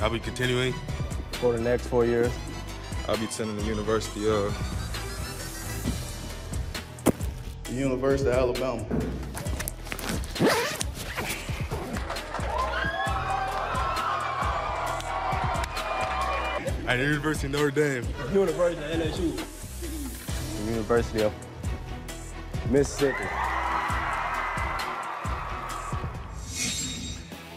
I'll be continuing for the next four years. I'll be attending the University of the University of Alabama. At the University of Notre Dame. University of LSU. The University of Mississippi.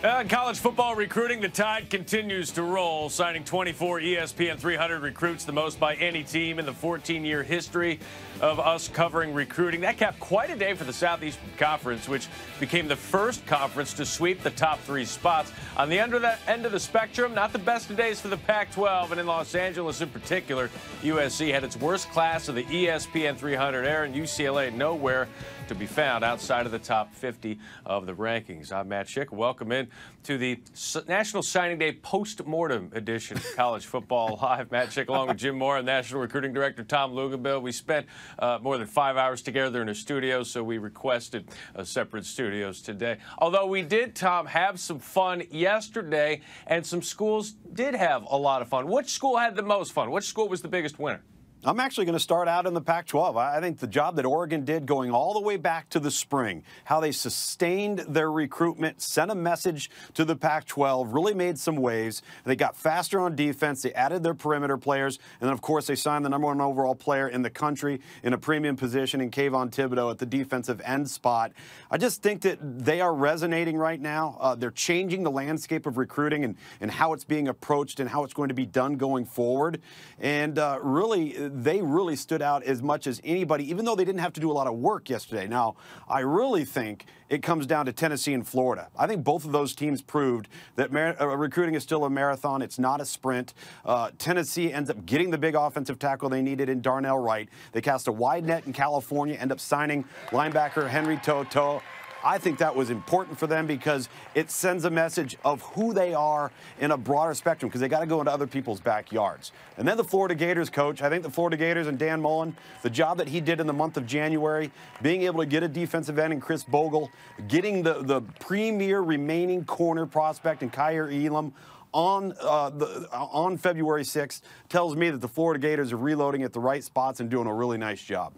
Uh, college football recruiting, the tide continues to roll, signing 24 ESPN 300 recruits, the most by any team in the 14 year history of us covering recruiting. That capped quite a day for the Southeastern Conference, which became the first conference to sweep the top three spots. On the end of that end of the spectrum, not the best of days for the Pac 12, and in Los Angeles in particular, USC had its worst class of the ESPN 300 era, and UCLA nowhere to be found outside of the top 50 of the rankings. I'm Matt Schick. Welcome in to the National Signing Day post-mortem edition of College Football Live. Matt Schick along with Jim Mora and National Recruiting Director Tom Luginbill. We spent uh, more than five hours together in a studio, so we requested uh, separate studios today. Although we did, Tom, have some fun yesterday, and some schools did have a lot of fun. Which school had the most fun? Which school was the biggest winner? I'm actually going to start out in the Pac 12. I think the job that Oregon did going all the way back to the spring, how they sustained their recruitment, sent a message to the Pac 12, really made some waves. They got faster on defense, they added their perimeter players, and then, of course, they signed the number one overall player in the country in a premium position in Kayvon Thibodeaux at the defensive end spot. I just think that they are resonating right now. Uh, they're changing the landscape of recruiting and, and how it's being approached and how it's going to be done going forward. And uh, really, they really stood out as much as anybody, even though they didn't have to do a lot of work yesterday. Now, I really think it comes down to Tennessee and Florida. I think both of those teams proved that uh, recruiting is still a marathon. It's not a sprint. Uh, Tennessee ends up getting the big offensive tackle they needed in Darnell Wright. They cast a wide net in California, end up signing linebacker Henry To'oTo'o. I think that was important for them because it sends a message of who they are in a broader spectrum because they got to go into other people's backyards. And then the Florida Gators coach, I think the Florida Gators and Dan Mullen, the job that he did in the month of January, being able to get a defensive end in Khris Bogle, getting the, the premier remaining corner prospect in Kaiir Elam on uh, the, on February 6th tells me that the Florida Gators are reloading at the right spots and doing a really nice job.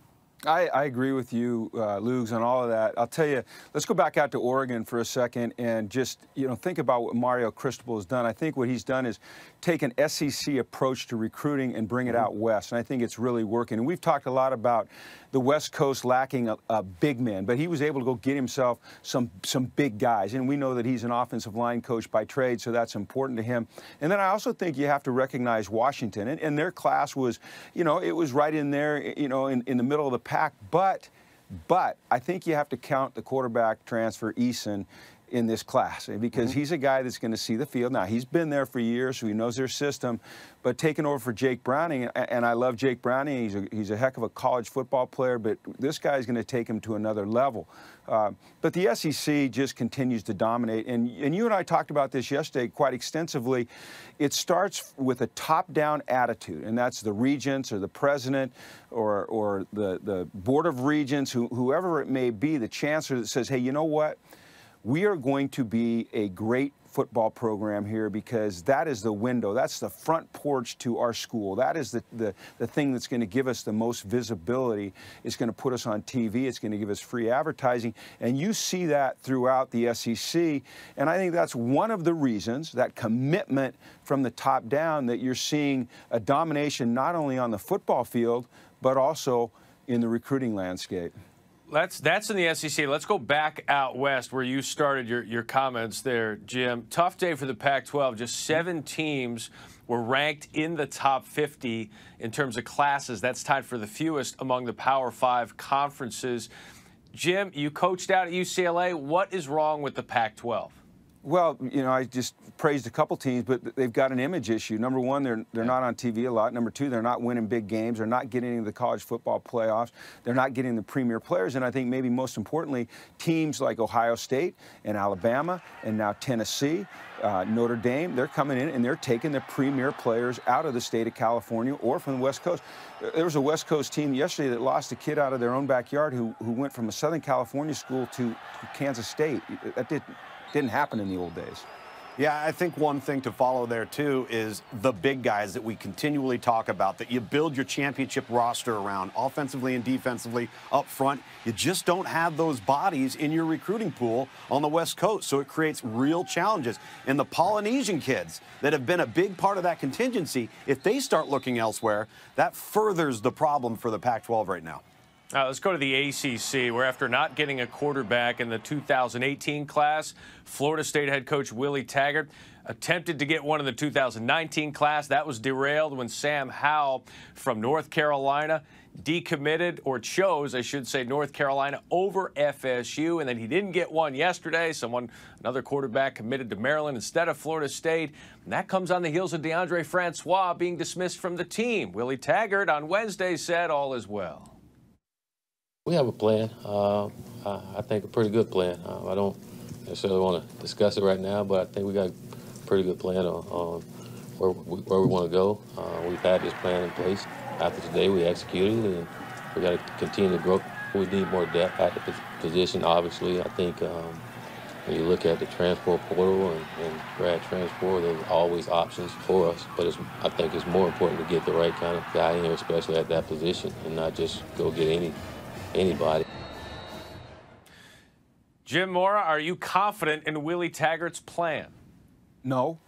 I, I, agree with you, uh, Lugs, on all of that. I'll tell you, let's go back out to Oregon for a second and just, you know, think about what Mario Cristobal has done. I think what he's done is take an SEC approach to recruiting and bring it mm-hmm. out west, and I think it's really working. And we've talked a lot about the West Coast lacking a, a big man, but he was able to go get himself some some big guys, and we know that he's an offensive line coach by trade, so that's important to him. And then I also think you have to recognize Washington, and, and their class was, you know, it was right in there, you know, in, in the middle of the pack, but but I think you have to count the quarterback transfer, Eason, in this class because mm-hmm. he's a guy that's going to see the field. Now, he's been there for years, so he knows their system, but taking over for Jake Browning, and I love Jake Browning, he's a, he's a heck of a college football player, but this guy's going to take him to another level. Uh, but the SEC just continues to dominate, and, and you and I talked about this yesterday quite extensively. It starts with a top-down attitude, and that's the regents or the president or, or the, the board of regents, who, whoever it may be, the chancellor that says, hey, you know what? We are going to be a great football program here because that is the window, that's the front porch to our school. That is the, the, the thing that's going to give us the most visibility. It's going to put us on TV, it's going to give us free advertising. And you see that throughout the SEC. And I think that's one of the reasons, that commitment from the top down, that you're seeing a domination not only on the football field, but also in the recruiting landscape. That's that's in the SEC. Let's go back out west where you started your, your comments there, Jim. Tough day for the Pac-12. Just seven teams were ranked in the top 50 in terms of classes. That's tied for the fewest among the Power Five conferences. Jim, you coached out at UCLA. What is wrong with the Pac-12? Well, you know, I just praised a couple teams, but they've got an image issue. Number one, they're they're not on TV a lot. Number two, they're not winning big games. They're not getting into the college football playoffs. They're not getting the premier players. And I think maybe most importantly, teams like Ohio State and Alabama and now Tennessee, uh, Notre Dame, they're coming in and they're taking the premier players out of the state of California or from the West Coast. There was a West Coast team yesterday that lost a kid out of their own backyard who, who went from a Southern California school to, to Kansas State. That didn't didn't happen in the old days. Yeah, I think one thing to follow there too is the big guys that we continually talk about that you build your championship roster around offensively and defensively up front. You just don't have those bodies in your recruiting pool on the West Coast, so it creates real challenges. And the Polynesian kids that have been a big part of that contingency, if they start looking elsewhere, that furthers the problem for the Pac 12 right now. Uh, let's go to the ACC, where after not getting a quarterback in the 2018 class, Florida State head coach Willie Taggart attempted to get one in the 2019 class. That was derailed when Sam Howell from North Carolina decommitted or chose, I should say, North Carolina over FSU, and then he didn't get one yesterday. Someone, another quarterback, committed to Maryland instead of Florida State. And that comes on the heels of Deondre Francois being dismissed from the team. Willie Taggart on Wednesday said all is well. We have a plan. Uh, I think a pretty good plan. Uh, I don't necessarily want to discuss it right now, but I think we got a pretty good plan on, on where we, where we want to go. Uh, we've had this plan in place. After today, we executed, it, and we got to continue to grow. We need more depth at the position. Obviously, I think um, when you look at the transfer portal and, and grad transfer, there's always options for us. But I think it's more important to get the right kind of guy in here, especially at that position, and not just go get any anybody. Jim Mora, are you confident in Willie Taggart's plan? No.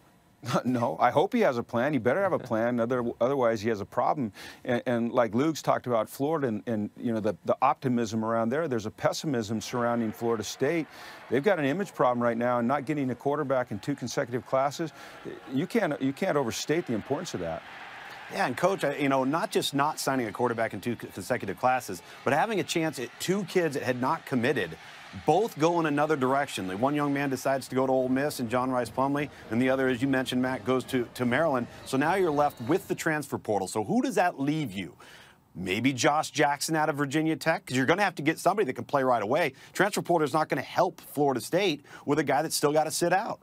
No, I hope he has a plan. He better have a plan. Other, otherwise, he has a problem. And, and like Lugs talked about Florida and, and, you know the, the optimism around there. There's a pessimism surrounding Florida State. They've got an image problem right now, and not getting a quarterback in two consecutive classes. You can't you can't overstate the importance of that. Yeah, and coach, you know, not just not signing a quarterback in two consecutive classes, but having a chance at two kids that had not committed, both go in another direction. The one young man decides to go to Ole Miss and John Rhys Plumlee, and the other, as you mentioned, Matt, goes to, to Maryland. So now you're left with the transfer portal. So who does that leave you? Maybe Josh Jackson out of Virginia Tech, because you're going to have to get somebody that can play right away. Transfer portal is not going to help Florida State with a guy that's still got to sit out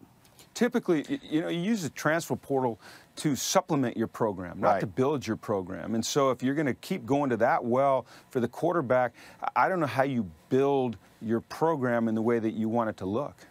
typically, you know, you use the transfer portal to supplement your program, not right. to build your program. And so if you're going to keep going to that well for the quarterback, I don't know how you build your program in the way that you want it to look.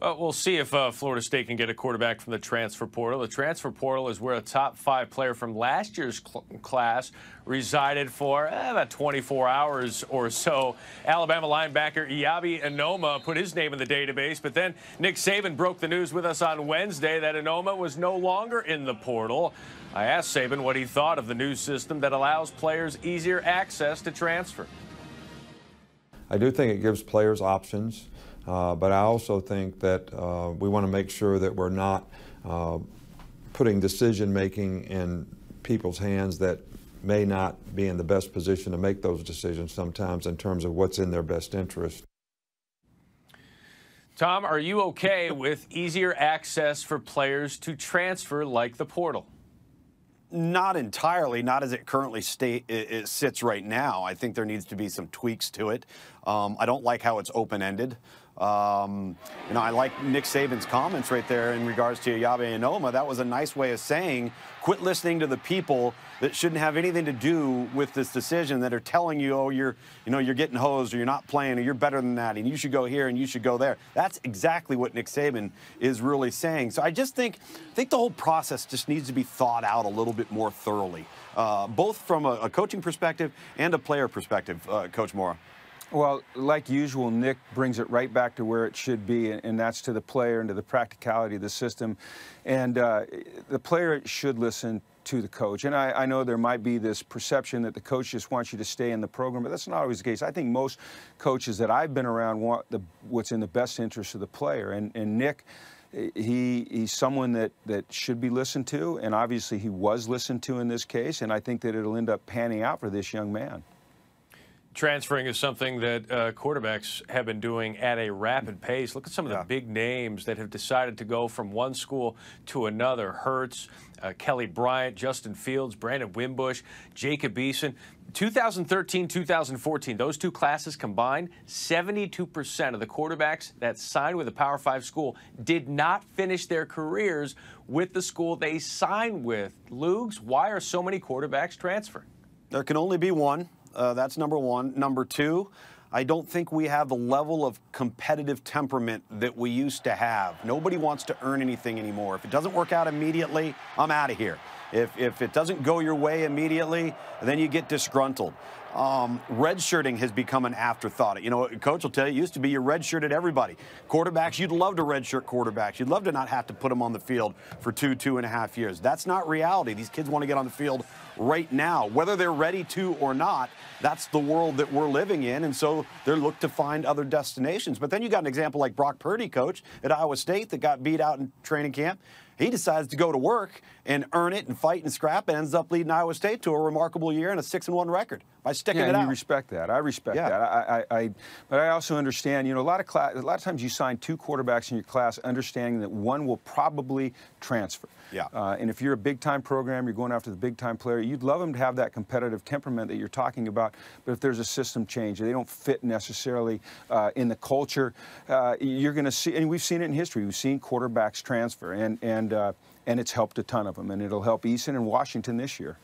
Well, we'll see if uh, Florida State can get a quarterback from the transfer portal. The transfer portal is where a top five player from last year's cl class resided for eh, about 24 hours or so. Alabama linebacker Eyabi Anoma put his name in the database, but then Nick Saban broke the news with us on Wednesday that Anoma was no longer in the portal. I asked Saban what he thought of the new system that allows players easier access to transfer. I do think it gives players options. Uh, but I also think that uh, we want to make sure that we're not uh, putting decision making in people's hands that may not be in the best position to make those decisions sometimes in terms of what's in their best interest. Tom, are you okay with easier access for players to transfer like the portal? Not entirely, not as it currently state, it, it sits right now. I think there needs to be some tweaks to it. Um, I don't like how it's open-ended. Um, you know, I like Nick Saban's comments right there in regards to Eyabi Anoma. That was a nice way of saying, quit listening to the people that shouldn't have anything to do with this decision that are telling you, oh, you're, you know, you're getting hosed or you're not playing or you're better than that and you should go here and you should go there. That's exactly what Nick Saban is really saying. So I just think, I think the whole process just needs to be thought out a little bit more thoroughly, uh, both from a, a, coaching perspective and a player perspective, uh, Coach Mora. Well, like usual, Nick brings it right back to where it should be, and that's to the player and to the practicality of the system. And uh, the player should listen to the coach. And I, I, know there might be this perception that the coach just wants you to stay in the program, but that's not always the case. I think most coaches that I've been around want the, what's in the best interest of the player. And, and Nick, he, he's someone that, that should be listened to, and obviously he was listened to in this case, and I think that it'll end up panning out for this young man. Transferring is something that uh, quarterbacks have been doing at a rapid pace. Look at some of yeah. the big names that have decided to go from one school to another. Hurts, uh, Kelly Bryant, Justin Fields, Brandon Wimbush, Jacob Eason. 2013, 2014, those two classes combined, 72% of the quarterbacks that signed with a Power Five school did not finish their careers with the school they signed with. Lugs, why are so many quarterbacks transferring? There can only be one. Uh, that's number one. Number two, I don't think we have the level of competitive temperament that we used to have. Nobody wants to earn anything anymore. If it doesn't work out immediately, I'm out of here. If, if it doesn't go your way immediately, then you get disgruntled. Um, redshirting has become an afterthought. You know, coach will tell you, it used to be you redshirted everybody. Quarterbacks, you'd love to redshirt quarterbacks. You'd love to not have to put them on the field for two, two and a half years. That's not reality. These kids want to get on the field right now. Whether they're ready to or not, that's the world that we're living in. And so they're looked to find other destinations. But then you got an example like Brock Purdy, coach at Iowa State, that got beat out in training camp. He decides to go to work and earn it and fight and scrap and ends up leading Iowa State to a remarkable year and a six and one record by sticking yeah, it out. you respect that. I respect Yeah. that. I, I, I, but I also understand. You know, a lot of class, a lot of times you sign two quarterbacks in your class, understanding that one will probably transfer. Yeah. Uh, and if you're a big time program, you're going after the big time player. You'd love them to have that competitive temperament that you're talking about. But if there's a system change, they don't fit necessarily uh, in the culture. Uh, you're going to see, and we've seen it in history. We've seen quarterbacks transfer, and and uh, and it's helped a ton of them, and it'll help Eason and Washington this year.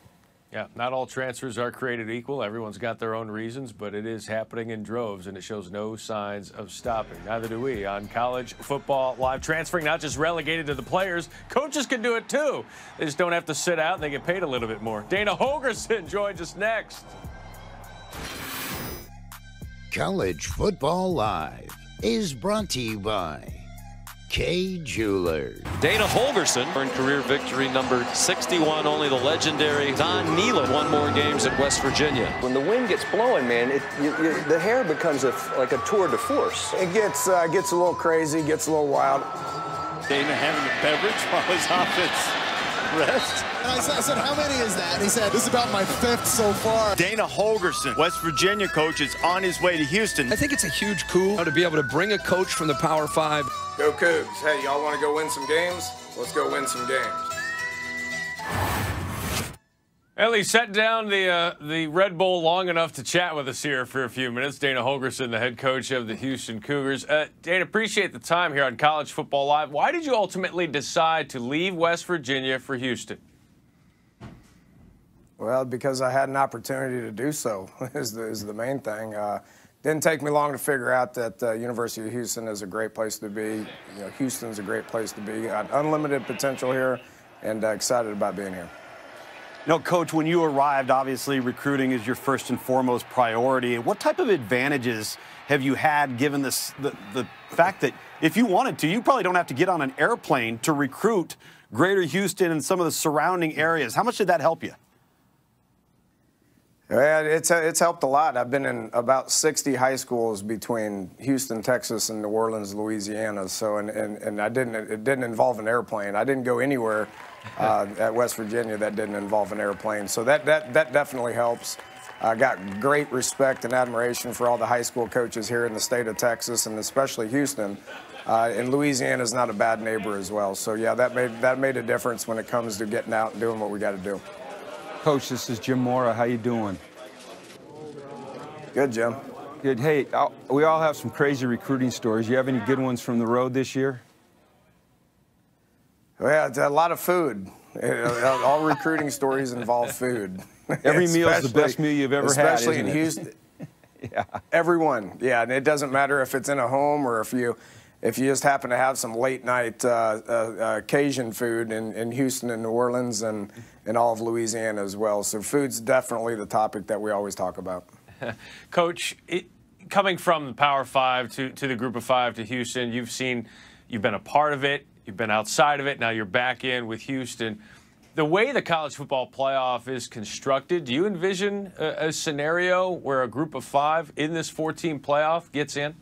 Yeah, not all transfers are created equal. Everyone's got their own reasons, but it is happening in droves, and it shows no signs of stopping. Neither do we on college football live. Transferring not just relegated to the players, coaches can do it too. They just don't have to sit out and they get paid a little bit more. Dana Holgorsen joins us next. College Football Live is brought to you by Kay Jewelers. Dana Holgorsen earned career victory number 61. Only the legendary Don Nehlen won more games at West Virginia. When the wind gets blowing, man, it, you, you, the hair becomes a, like a tour de force. It gets uh, gets a little crazy, gets a little wild. Dana having a beverage while his offense rest. And I said, I said, how many is that? And he said, this is about my fifth so far. Dana Holgorsen, West Virginia coach, is on his way to Houston. I think it's a huge coup to be able to bring a coach from the Power Five. Go Cougs. Hey, y'all want to go win some games? Let's go win some games. Ellie sat down the uh, the Red Bull long enough to chat with us here for a few minutes. Dana Holgorsen, the head coach of the Houston Cougars. Uh, Dana, appreciate the time here on College Football Live. Why did you ultimately decide to leave West Virginia for Houston? Well, because I had an opportunity to do so is the, is the main thing. Uh, didn't take me long to figure out that uh, University of Houston is a great place to be. You know, Houston's a great place to be. Got unlimited potential here, and uh, excited about being here. Know, Coach, when you arrived, obviously recruiting is your first and foremost priority. What type of advantages have you had given this, the, the fact that if you wanted to, you probably don't have to get on an airplane to recruit Greater Houston and some of the surrounding areas? How much did that help you? Yeah, it's it's helped a lot. I've been in about 60 high schools between Houston, Texas, and New Orleans, Louisiana. So, and, and, and I didn't it didn't involve an airplane. I didn't go anywhere uh, at West Virginia that didn't involve an airplane. So that that that definitely helps. I got great respect and admiration for all the high school coaches here in the state of Texas and especially Houston. Uh, and Louisiana is not a bad neighbor as well. So yeah, that made that made a difference when it comes to getting out and doing what we got to do. Coach, this is Jim Mora. How you doing? Good, Jim. Good. Hey, I'll, we all have some crazy recruiting stories. You have any good ones from the road this year? Well, it's a lot of food. All recruiting stories involve food. Every meal is the best meal you've ever had, especially in? Houston. yeah. Everyone, yeah, and it doesn't matter if it's in a home or if you if you just happen to have some late night uh, uh, uh, Cajun food in, in Houston and New Orleans and, and all of Louisiana as well. So food's definitely the topic that we always talk about. Coach, it, coming from the Power Five to, to the Group of Five to Houston, you've seen, you've been a part of it, you've been outside of it, now you're back in with Houston. The way the college football playoff is constructed, do you envision a, a scenario where a group of five in this 14 playoff gets in?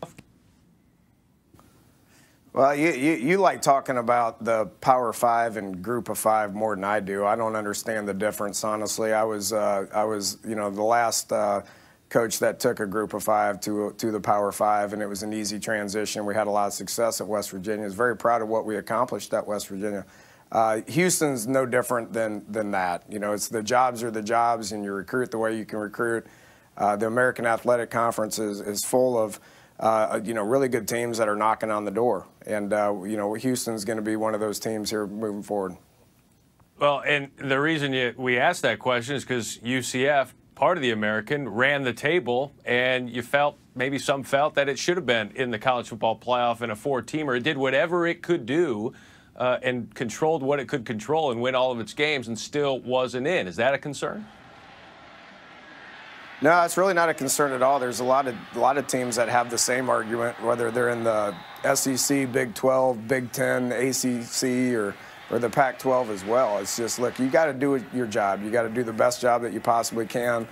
Well, you, you, you, like talking about the Power Five and Group of Five more than I do. I don't understand the difference, honestly. I was, uh, I was, you know, the last uh, coach that took a Group of Five to to the Power Five, and it was an easy transition. We had a lot of success at West Virginia. I was very proud of what we accomplished at West Virginia. Uh, Houston's no different than than that. You know, it's the jobs are the jobs, and you recruit the way you can recruit. Uh, the American Athletic Conference is, is full of uh, you know, really good teams that are knocking on the door. And, uh, you know, Houston's going to be one of those teams here moving forward. Well, and the reason you, we asked that question is because UCF, part of the American, ran the table, and you felt maybe some felt that it should have been in the college football playoff in a four-teamer. It did whatever it could do uh, and controlled what it could control and win all of its games, and still wasn't in. Is that a concern? No, it's really not a concern at all. There's a lot of a lot of teams that have the same argument, whether they're in the SEC, Big 12, Big 10, ACC, or or the Pac-12 as well. It's just look, you got to do your job. You got to do the best job that you possibly can.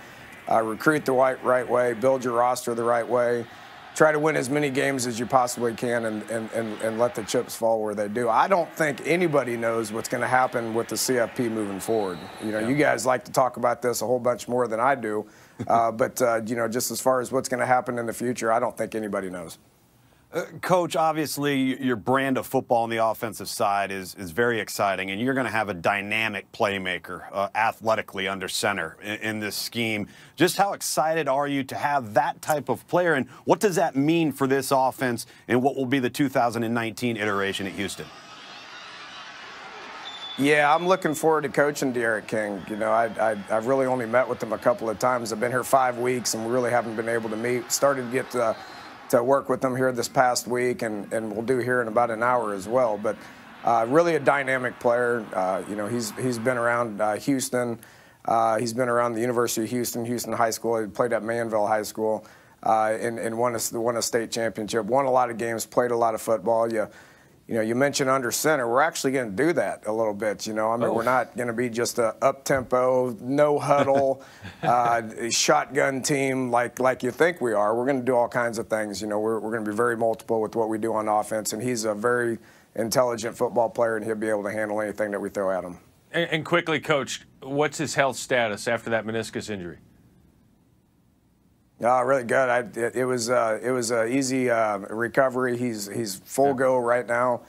Uh, recruit the right, right way, build your roster the right way, try to win as many games as you possibly can, and, and, and, and let the chips fall where they do. I don't think anybody knows what's going to happen with the CFP moving forward. You know, yeah. you guys like to talk about this a whole bunch more than I do. Uh, but, uh, you know, just as far as what's going to happen in the future, I don't think anybody knows. Uh, Coach, obviously, your brand of football on the offensive side is, is very exciting, and you're going to have a dynamic playmaker uh, athletically under center in, in, this scheme. Just how excited are you to have that type of player, and what does that mean for this offense and what will be the 2019 iteration at Houston? Yeah, I'm looking forward to coaching D'Eriq King. You know, I, have really only met with him a couple of times. I've been here five weeks, and we really haven't been able to meet. Started to get to, to work with him here this past week, and, and we'll do here in about an hour as well. But uh, really a dynamic player. Uh, you know, he's he's been around uh, Houston. Uh, he's been around the University of Houston, Houston High School. He played at Manvel High School, uh, and, and won a won a state championship. Won a lot of games. Played a lot of football. You you know, you mentioned under center. We're actually going to do that a little bit. You know, I mean, oh. we're not going to be just a up tempo, no huddle, uh, shotgun team like like you think we are. We're going to do all kinds of things. You know, we're we're going to be very multiple with what we do on offense, and he's a very intelligent football player, and he'll be able to handle anything that we throw at him. And, and quickly, coach, what's his health status after that meniscus injury? Oh, really good. I, it, it, was uh, it was an easy uh, recovery. He's he's full yeah. go right now.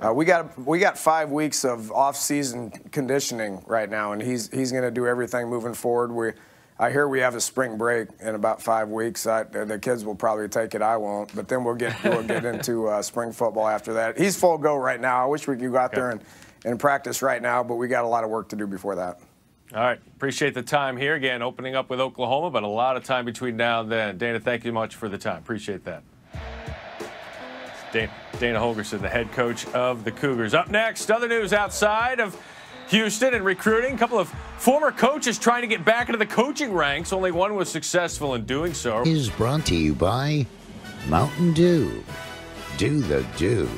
Uh, we got we got five weeks of off-season conditioning right now, and he's he's going to do everything moving forward. We, I hear we have a spring break in about five weeks. I, the kids will probably take it. I won't, but then we'll get we'll get into uh, spring football after that. He's full go right now. I wish we could go out okay. there and, and practice right now, but we got a lot of work to do before that. All right. Appreciate the time here. Again, opening up with Oklahoma, but a lot of time between now and then. Dana, thank you much for the time. Appreciate that. Dana, Dana Holgorsen, the head coach of the Cougars. Up next, other news outside of Houston and recruiting. A couple of former coaches trying to get back into the coaching ranks. Only one was successful in doing so. Is brought to you by Mountain Dew. Do the do.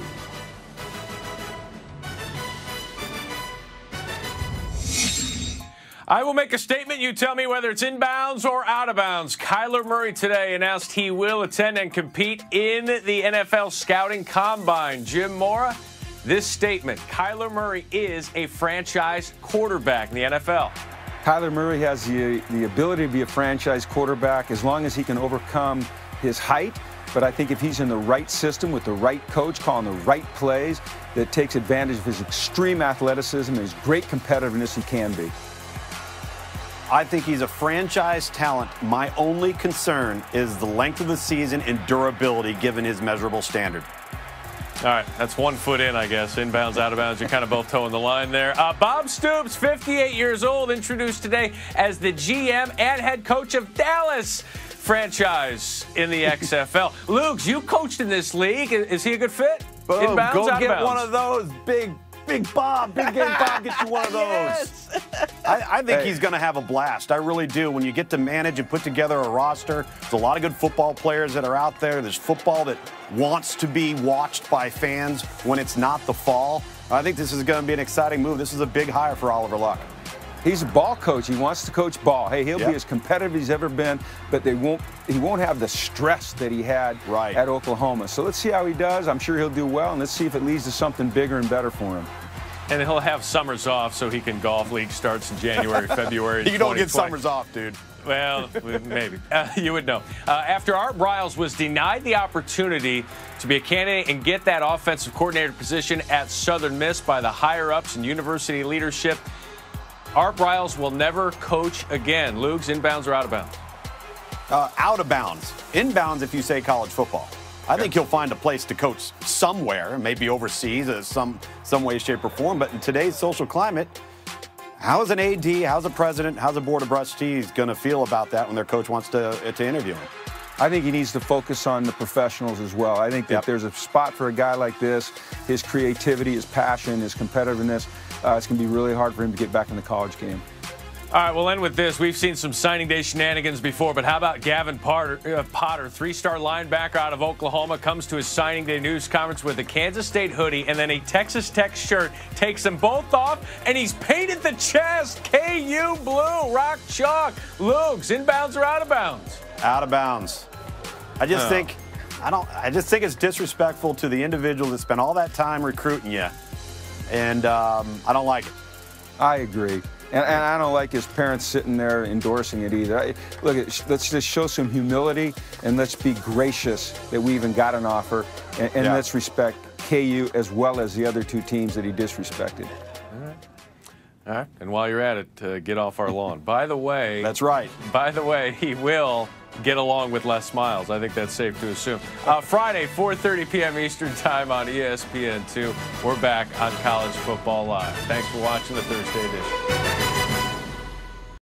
I will make a statement. You tell me whether it's inbounds or out of bounds. Kyler Murray today announced he will attend and compete in the NFL Scouting Combine. Jim Mora, this statement Kyler Murray is a franchise quarterback in the NFL. Kyler Murray has the, the ability to be a franchise quarterback as long as he can overcome his height. But I think if he's in the right system with the right coach, calling the right plays, that takes advantage of his extreme athleticism and his great competitiveness, he can be. I think he's a franchise talent. My only concern is the length of the season and durability given his measurable standard. All right, that's one foot in, I guess. Inbounds, out of bounds. You're kind of both toeing the line there. Uh, Bob Stoops, 58 years old, introduced today as the GM and head coach of Dallas franchise in the XFL. Lugs, you coached in this league. Is he a good fit? Boom, Inbounds, go get one of those big Big Bob, Big Game Bob gets you one of those. Yes. I, I, think hey. he's going to have a blast. I really do. When you get to manage and put together a roster, there's a lot of good football players that are out there. There's football that wants to be watched by fans when it's not the fall. I think this is going to be an exciting move. This is a big hire for Oliver Luck. He's a ball coach. He wants to coach ball. Hey, he'll yep. be as competitive as he's ever been, but they won't. He won't have the stress that he had right. at Oklahoma. So let's see how he does. I'm sure he'll do well, and let's see if it leads to something bigger and better for him. And he'll have summers off so he can golf. League starts in January, February. you don't get summers off, dude. Well, maybe. Uh, you would know. Uh, after Art Briles was denied the opportunity to be a candidate and get that offensive coordinator position at Southern Miss by the higher ups and university leadership, Art Briles will never coach again. Lugs inbounds or out of bounds? Uh, out of bounds. Inbounds if you say college football. I think he'll find a place to coach somewhere, maybe overseas, uh, some some way, shape, or form. But in today's social climate, how is an AD, how's a president, how's a board of trustees going to feel about that when their coach wants to to interview him? I think he needs to focus on the professionals as well. I think that Yep. there's a spot for a guy like this. His creativity, his passion, his competitiveness. Uh, it's going to be really hard for him to get back in the college game. All right, we'll end with this. We've seen some signing day shenanigans before, but how about Gavin Potter, uh, Potter three-star linebacker out of Oklahoma, comes to his signing day news conference with a Kansas State hoodie and then a Texas Tech shirt, takes them both off, and he's painted the chest KU blue, rock chalk. Lugs inbounds or out of bounds? Out of bounds. I just Oh. think I don't. I just think it's disrespectful to the individual that spent all that time recruiting you, and um, I don't like it. I agree. And, and I don't like his parents sitting there endorsing it either. I, look, let's just show some humility and let's be gracious that we even got an offer. And, and Yeah. let's respect KU as well as the other two teams that he disrespected. All right, and while you're at it, uh, get off our lawn. By the way, That's right. By the way, he will get along with Les Miles. I think that's safe to assume. Uh, Friday, 4:30 p.m. Eastern Time on E ESPN2. We're back on College Football Live. Thanks for watching the Thursday edition.